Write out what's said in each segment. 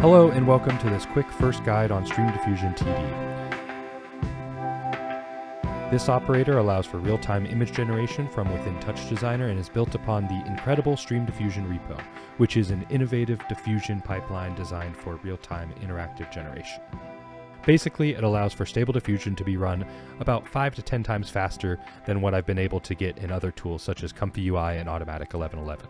Hello and welcome to this quick first guide on Stream Diffusion TD. This operator allows for real-time image generation from within Touch Designer and is built upon the incredible Stream Diffusion repo, which is an innovative diffusion pipeline designed for real-time interactive generation. Basically, it allows for Stable Diffusion to be run about 5 to 10 times faster than what I've been able to get in other tools such as Comfy UI and Automatic 1111.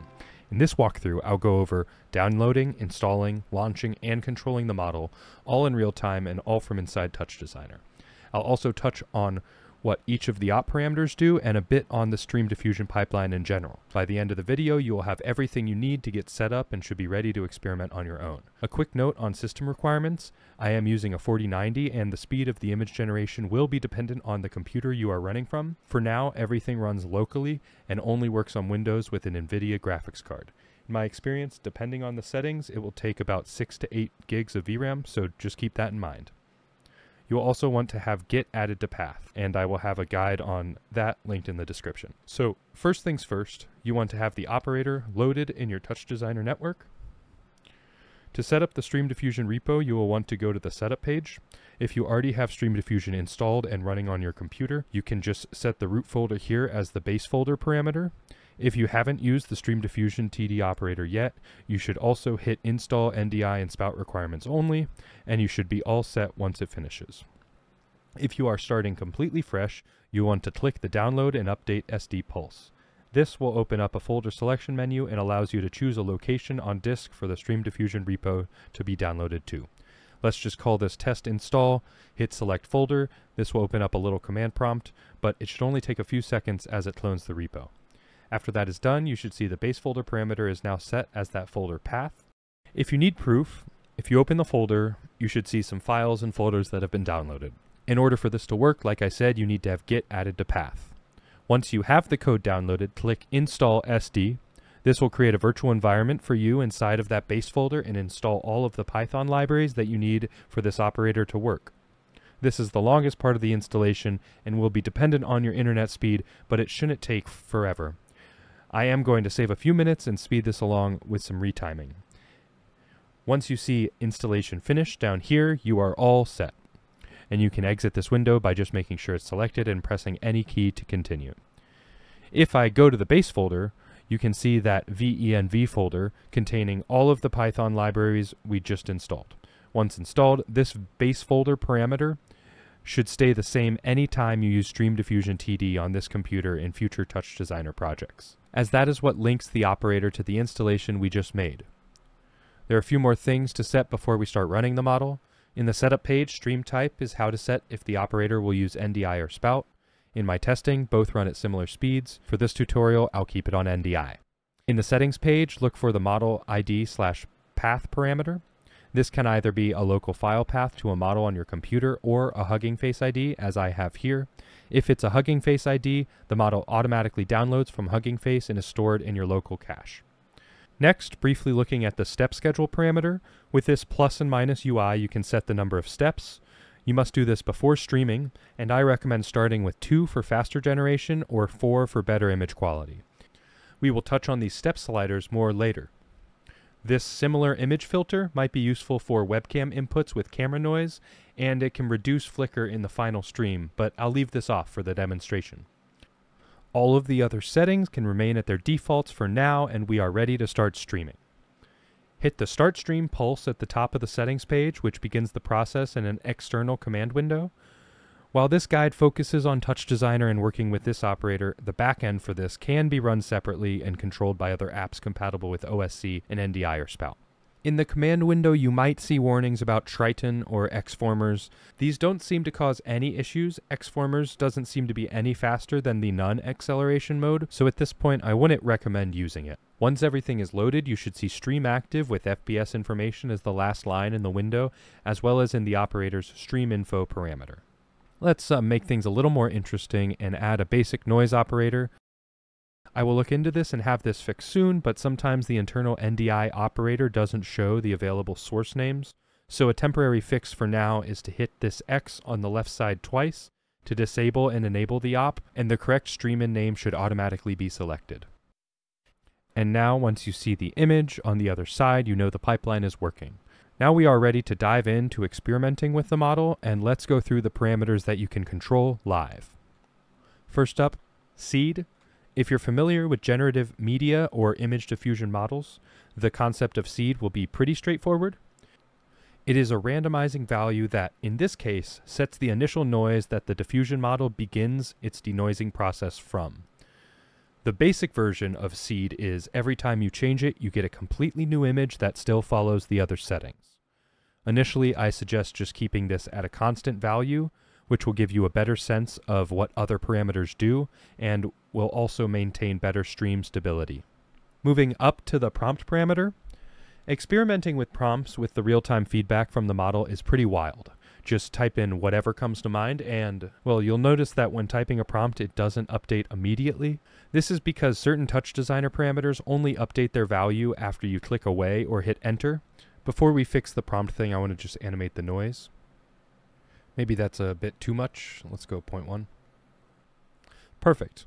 In this walkthrough, I'll go over downloading, installing, launching, and controlling the model, all in real time and all from inside Touch Designer. I'll also touch on what each of the op parameters do and a bit on the Stream Diffusion pipeline in general. By the end of the video, you will have everything you need to get set up and should be ready to experiment on your own. A quick note on system requirements. I am using a 4090 and the speed of the image generation will be dependent on the computer you are running from. For now, everything runs locally and only works on Windows with an NVIDIA graphics card. In my experience, depending on the settings, it will take about 6 to 8 gigs of VRAM, so just keep that in mind. You'll also want to have Git added to path, and I will have a guide on that linked in the description. So first things first, you want to have the operator loaded in your Touch Designer network. To set up the Stream Diffusion repo, you will want to go to the setup page. If you already have Stream Diffusion installed and running on your computer, you can just set the root folder here as the base folder parameter. If you haven't used the Stream Diffusion TD operator yet, you should also hit install NDI and spout requirements only, and you should be all set once it finishes. If you are starting completely fresh, you want to click the download and update SD Pulse. This will open up a folder selection menu and allows you to choose a location on disk for the Stream Diffusion repo to be downloaded to. Let's just call this test install, hit select folder. This will open up a little command prompt, but it should only take a few seconds as it clones the repo. After that is done, you should see the base folder parameter is now set as that folder path. If you need proof, if you open the folder, you should see some files and folders that have been downloaded. In order for this to work, like I said, you need to have git added to path. Once you have the code downloaded, click install SD. This will create a virtual environment for you inside of that base folder and install all of the Python libraries that you need for this operator to work. This is the longest part of the installation and will be dependent on your internet speed, but it shouldn't take forever. I am going to save a few minutes and speed this along with some retiming. Once you see installation finished down here, you are all set. And you can exit this window by just making sure it's selected and pressing any key to continue. If I go to the base folder, you can see that venv folder containing all of the Python libraries we just installed. Once installed, this base folder parameter should stay the same anytime you use Stream Diffusion TD on this computer in future Touch Designer projects as that is what links the operator to the installation we just made. There are a few more things to set before we start running the model. In the setup page, stream type is how to set if the operator will use NDI or spout. In my testing, both run at similar speeds. For this tutorial, I'll keep it on NDI. In the settings page, look for the model ID slash path parameter. This can either be a local file path to a model on your computer or a Hugging Face ID, as I have here. If it's a Hugging Face ID, the model automatically downloads from Hugging Face and is stored in your local cache. Next, briefly looking at the step schedule parameter. With this plus and minus UI, you can set the number of steps. You must do this before streaming, and I recommend starting with 2 for faster generation or 4 for better image quality. We will touch on these step sliders more later. This similar image filter might be useful for webcam inputs with camera noise, and it can reduce flicker in the final stream, but I'll leave this off for the demonstration. All of the other settings can remain at their defaults for now, and we are ready to start streaming. Hit the Start Stream pulse at the top of the settings page, which begins the process in an external command window. While this guide focuses on Touch Designer and working with this operator, the backend for this can be run separately and controlled by other apps compatible with OSC and NDI or Spout. In the command window, you might see warnings about Triton or Xformers. These don't seem to cause any issues. Xformers doesn't seem to be any faster than the non-acceleration mode, so at this point I wouldn't recommend using it. Once everything is loaded, you should see Stream Active with FPS information as the last line in the window, as well as in the operator's Stream Info parameter. Let's uh, make things a little more interesting and add a basic noise operator. I will look into this and have this fixed soon, but sometimes the internal NDI operator doesn't show the available source names. So a temporary fix for now is to hit this X on the left side twice to disable and enable the op, and the correct stream in name should automatically be selected. And now once you see the image on the other side, you know the pipeline is working. Now we are ready to dive into experimenting with the model and let's go through the parameters that you can control live. First up, seed. If you're familiar with generative media or image diffusion models, the concept of seed will be pretty straightforward. It is a randomizing value that, in this case, sets the initial noise that the diffusion model begins its denoising process from. The basic version of seed is every time you change it, you get a completely new image that still follows the other settings. Initially, I suggest just keeping this at a constant value, which will give you a better sense of what other parameters do and will also maintain better stream stability. Moving up to the prompt parameter, experimenting with prompts with the real-time feedback from the model is pretty wild. Just type in whatever comes to mind and, well, you'll notice that when typing a prompt, it doesn't update immediately. This is because certain Touch Designer parameters only update their value after you click away or hit enter. Before we fix the prompt thing, I want to just animate the noise. Maybe that's a bit too much. Let's go 0.1. Perfect.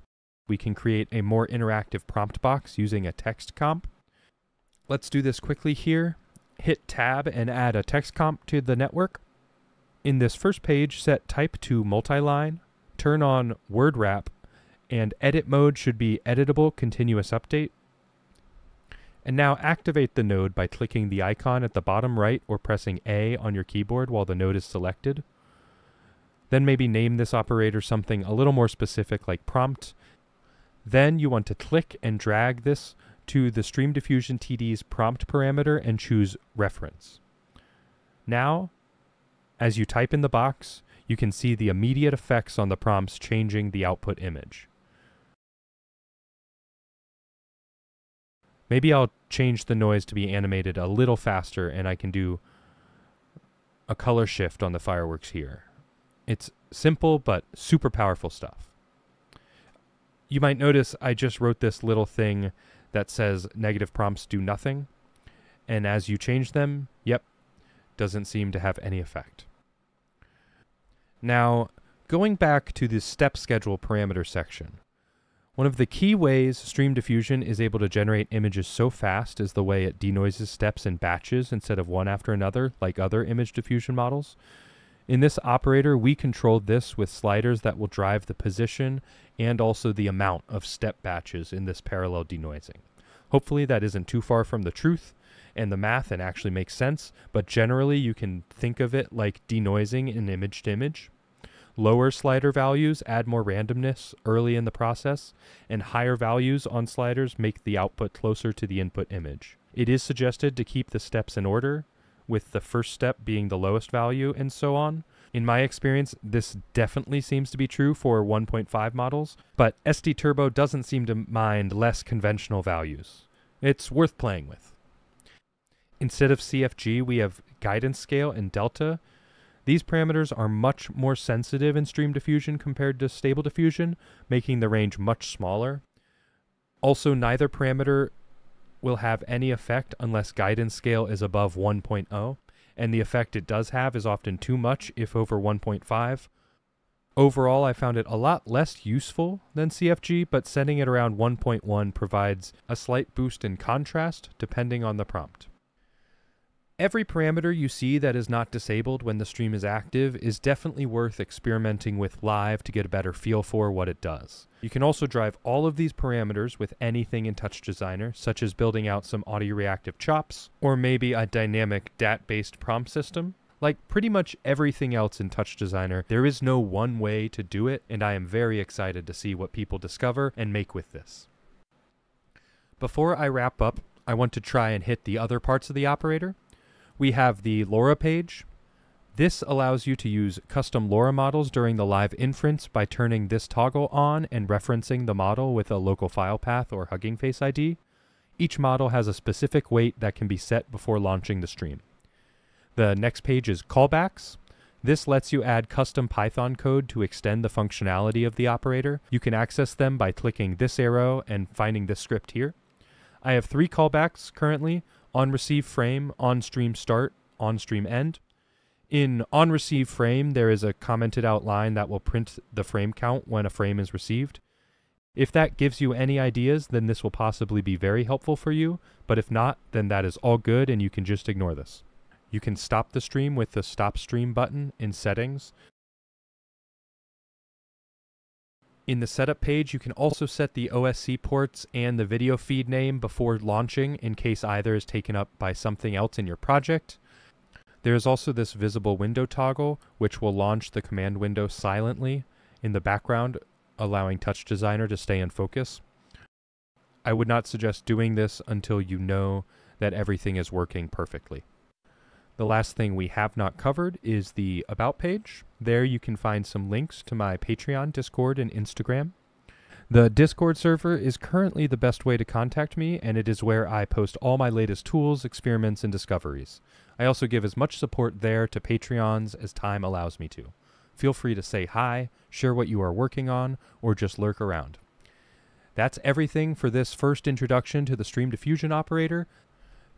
We can create a more interactive prompt box using a text comp. Let's do this quickly here. Hit tab and add a text comp to the network. In this first page, set type to multi-line, turn on word wrap, and edit mode should be editable continuous update. And now activate the node by clicking the icon at the bottom right or pressing A on your keyboard while the node is selected. Then maybe name this operator something a little more specific like prompt. Then you want to click and drag this to the Stream Diffusion TD's prompt parameter and choose reference. Now, as you type in the box, you can see the immediate effects on the prompts changing the output image. Maybe I'll change the noise to be animated a little faster and I can do a color shift on the fireworks here. It's simple but super powerful stuff. You might notice I just wrote this little thing that says negative prompts do nothing. And as you change them, yep, doesn't seem to have any effect. Now, going back to the step schedule parameter section, one of the key ways Stream Diffusion is able to generate images so fast is the way it denoises steps in batches instead of one after another, like other image diffusion models. In this operator, we control this with sliders that will drive the position and also the amount of step batches in this parallel denoising. Hopefully that isn't too far from the truth and the math and actually makes sense, but generally you can think of it like denoising in image to image. Lower slider values add more randomness early in the process, and higher values on sliders make the output closer to the input image. It is suggested to keep the steps in order, with the first step being the lowest value and so on. In my experience, this definitely seems to be true for 1.5 models, but SD Turbo doesn't seem to mind less conventional values. It's worth playing with. Instead of CFG, we have guidance scale and delta. These parameters are much more sensitive in stream diffusion compared to stable diffusion, making the range much smaller. Also, neither parameter will have any effect unless guidance scale is above 1.0, and the effect it does have is often too much if over 1.5. Overall, I found it a lot less useful than CFG, but setting it around 1.1 provides a slight boost in contrast depending on the prompt. Every parameter you see that is not disabled when the stream is active is definitely worth experimenting with live to get a better feel for what it does. You can also drive all of these parameters with anything in Touch Designer, such as building out some audio reactive chops, or maybe a dynamic DAT-based prompt system. Like pretty much everything else in Touch Designer, there is no one way to do it, and I am very excited to see what people discover and make with this. Before I wrap up, I want to try and hit the other parts of the operator. We have the LoRa page. This allows you to use custom LoRa models during the live inference by turning this toggle on and referencing the model with a local file path or Hugging Face ID. Each model has a specific weight that can be set before launching the stream. The next page is callbacks. This lets you add custom Python code to extend the functionality of the operator. You can access them by clicking this arrow and finding this script here. I have three callbacks currently, on receive frame, on stream start, on stream end. In on receive frame, there is a commented out line that will print the frame count when a frame is received. If that gives you any ideas, then this will possibly be very helpful for you, but if not, then that is all good and you can just ignore this. You can stop the stream with the Stop Stream button in Settings. In the setup page, you can also set the OSC ports and the video feed name before launching in case either is taken up by something else in your project. There is also this visible window toggle, which will launch the command window silently in the background, allowing Touch Designer to stay in focus. I would not suggest doing this until you know that everything is working perfectly. The last thing we have not covered is the About page. There you can find some links to my Patreon, Discord, and Instagram. The Discord server is currently the best way to contact me, and it is where I post all my latest tools, experiments, and discoveries. I also give as much support there to Patreons as time allows me to. Feel free to say hi, share what you are working on, or just lurk around. That's everything for this first introduction to the Stream Diffusion operator.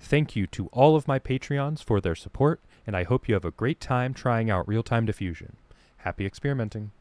Thank you to all of my Patreons for their support, and I hope you have a great time trying out real-time diffusion. Happy experimenting.